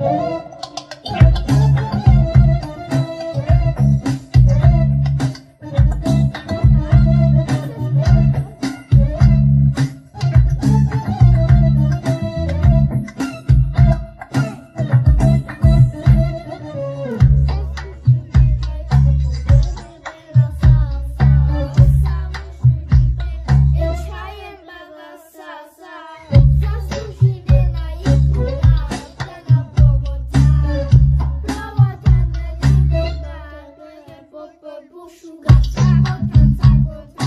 Oh. sugar, sugar, sugar.